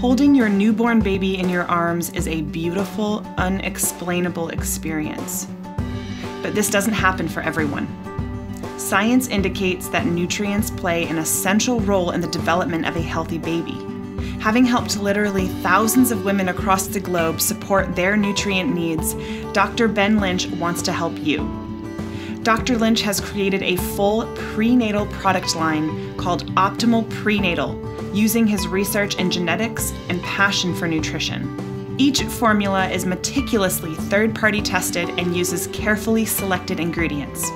Holding your newborn baby in your arms is a beautiful, unexplainable experience. But this doesn't happen for everyone. Science indicates that nutrients play an essential role in the development of a healthy baby. Having helped literally thousands of women across the globe support their nutrient needs, Dr. Ben Lynch wants to help you. Dr. Lynch has created a full prenatal product line called Optimal Prenatal using his research in genetics and passion for nutrition. Each formula is meticulously third party tested and uses carefully selected ingredients.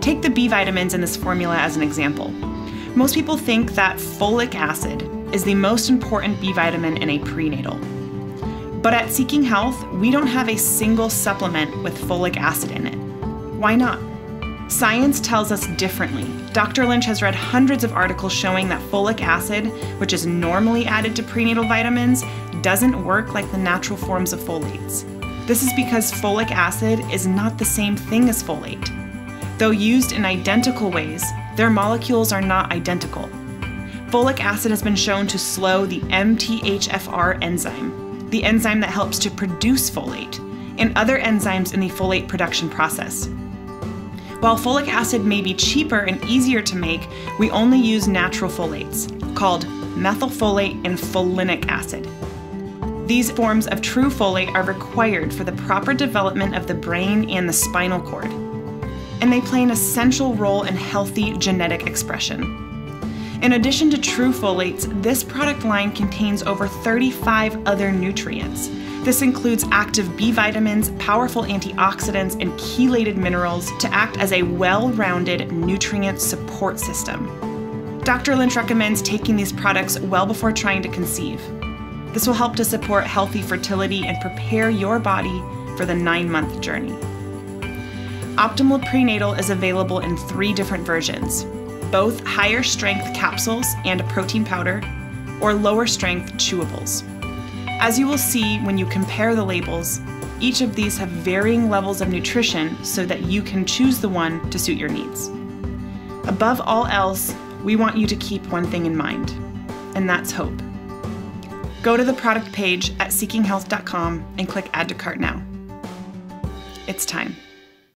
Take the B vitamins in this formula as an example. Most people think that folic acid is the most important B vitamin in a prenatal. But at Seeking Health, we don't have a single supplement with folic acid in it. Why not? Science tells us differently. Dr. Lynch has read hundreds of articles showing that folic acid, which is normally added to prenatal vitamins, doesn't work like the natural forms of folates. This is because folic acid is not the same thing as folate. Though used in identical ways, their molecules are not identical. Folic acid has been shown to slow the MTHFR enzyme, the enzyme that helps to produce folate, and other enzymes in the folate production process. While folic acid may be cheaper and easier to make, we only use natural folates, called methylfolate and folinic acid. These forms of true folate are required for the proper development of the brain and the spinal cord, and they play an essential role in healthy genetic expression. In addition to true folates, this product line contains over 35 other nutrients, this includes active B vitamins, powerful antioxidants, and chelated minerals to act as a well rounded nutrient support system. Dr. Lynch recommends taking these products well before trying to conceive. This will help to support healthy fertility and prepare your body for the nine month journey. Optimal Prenatal is available in three different versions both higher strength capsules and a protein powder, or lower strength chewables. As you will see when you compare the labels, each of these have varying levels of nutrition so that you can choose the one to suit your needs. Above all else, we want you to keep one thing in mind, and that's hope. Go to the product page at seekinghealth.com and click Add to Cart now. It's time.